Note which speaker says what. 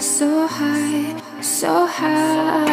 Speaker 1: so high, so high.